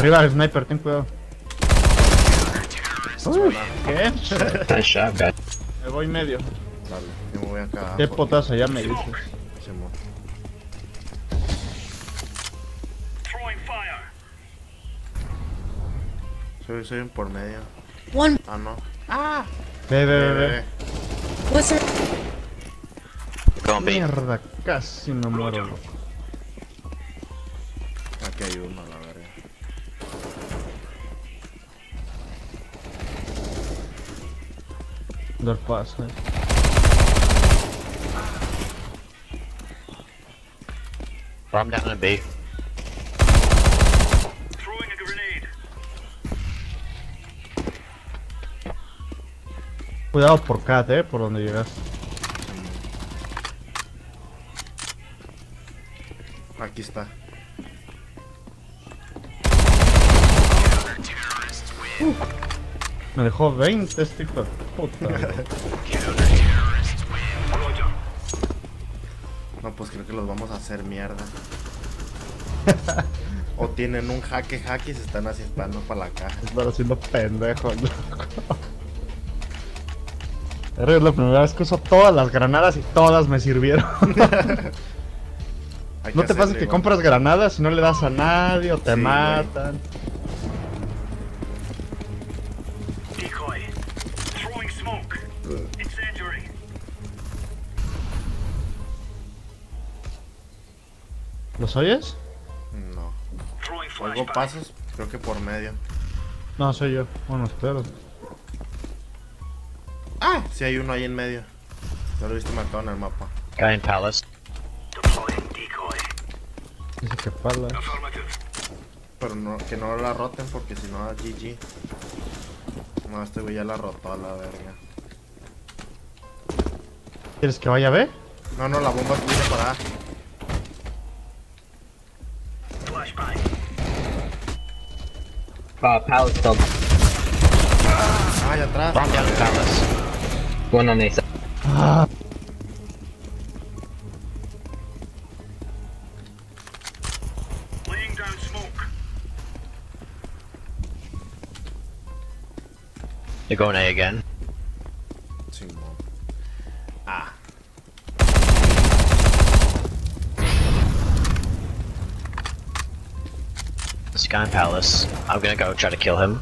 Arriba el sniper, ten cuidado. Uy, ¿qué? Me voy medio. Dale, yo me voy acá. Qué potazo, ya me dices. Soy, soy un por medio. One. Ah, no. Ve, ve, ve, ve. B. Mierda, casi me muero. loco. Dar paso, eh. Bomb down in B. Cuidado por Cat, eh, por donde llegas. Aquí está. Me dejó 20 este hijo de puta. No, pues creo que los vamos a hacer mierda. o tienen un jaque jaque y se están así esperando para la caja. Estar haciendo pendejos, loco. Es la primera vez que uso todas las granadas y todas me sirvieron. ¿No te pasa que compras granadas y no le das a nadie o te Sí, matan? ¿Los oyes? No. Oigo pasos, creo que por medio. No, soy yo. Bueno, espero. ¡Ah! Sí, hay uno ahí en medio. Ya lo he visto marcado en el mapa. Guy in Palace. Dice que pala. Pero no, que no la roten porque si no, GG. No, este güey ya la rotó a la verga. ¿Quieres que vaya a ver? No, no, la bomba viene para Uh, Palace still. Ah, allá atrás. Bomb down in Palace. One on A side. Ah, Laying down smoke. They're going A again. In Palace. I'm gonna go try to kill him.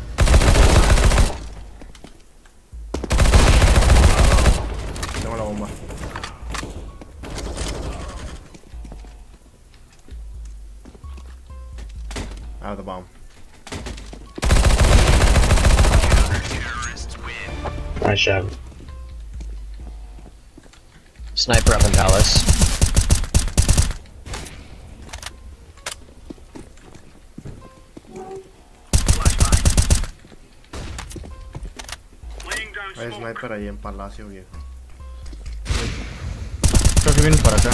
Tengo la bomba. Out of the bomb. Nice shot. Sniper up in Palace. Hay smoke. sniper ahí en Palacio, viejo. creo que vienen para acá.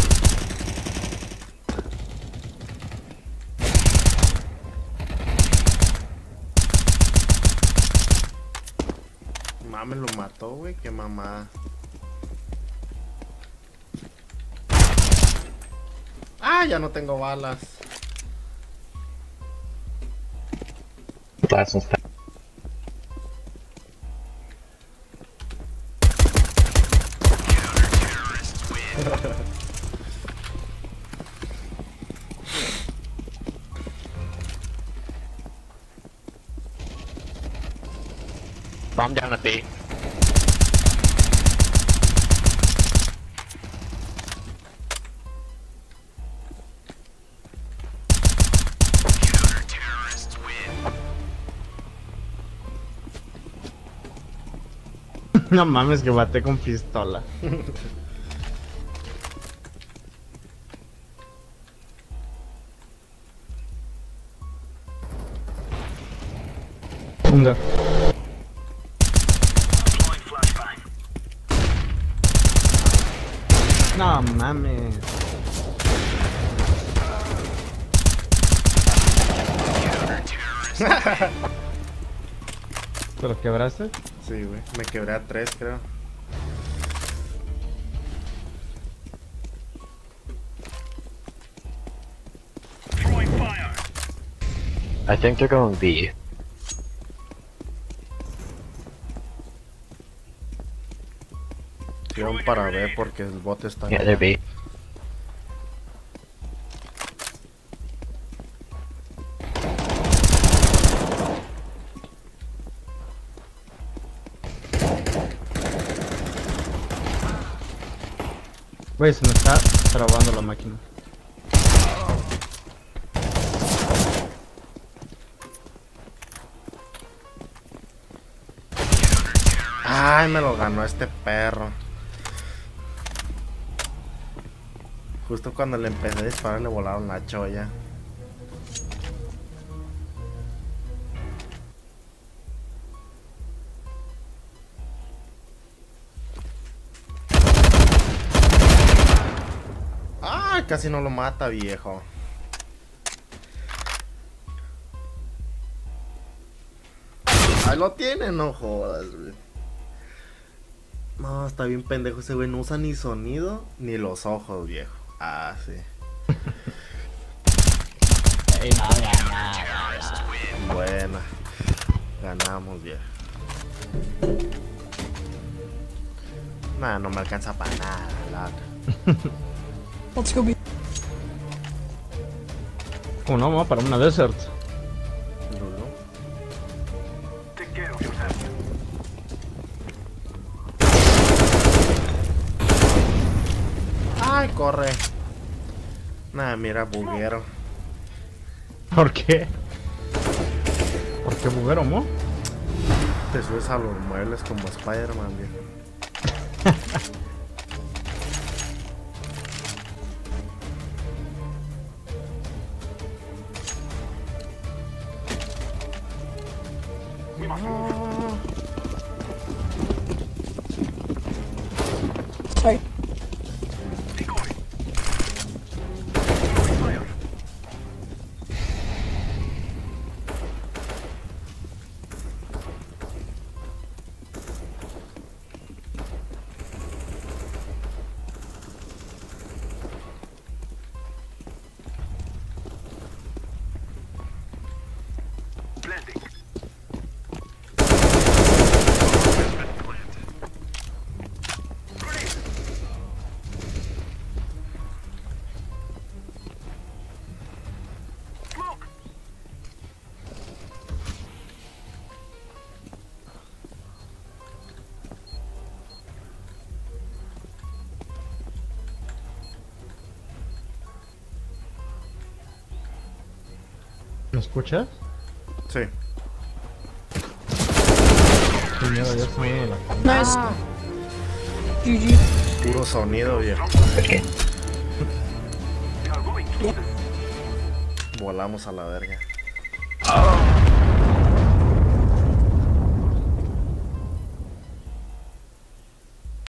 Mames, lo mató, güey. Qué mamada. Ah, ya no tengo balas. Bomb down at B. No mames, que maté con pistola. Flashbang. No mames. ¿Te lo quebraste? Sí, güey. Me quebré a tres, creo. I think they're going B. Para B porque el bote está Yeah, they're B. Güey, se me está trabando la máquina. Ay, me lo ganó este perro. Justo cuando le empecé a disparar le volaron la cholla. Ay, casi no lo mata, viejo. Ahí lo tiene, no jodas, güey. No, está bien pendejo ese güey. No usa ni sonido ni los ojos, viejo. Ah, sí. Buena. Ganamos, viejo. Nah, no me alcanza para nada, la otra. Let's go. Como no, vamos para una desert. Lulu. Take care of yourself. Ay, corre. Nah, mira, buguero. ¿Por qué? ¿Por qué buguero, mo? Te subes a los muebles como Spider-Man, viejo. Sorry. ¿Me escuchas? Sí. Qué miedo, ya Nice. GG. Puro sonido, viejo. Volamos a la verga.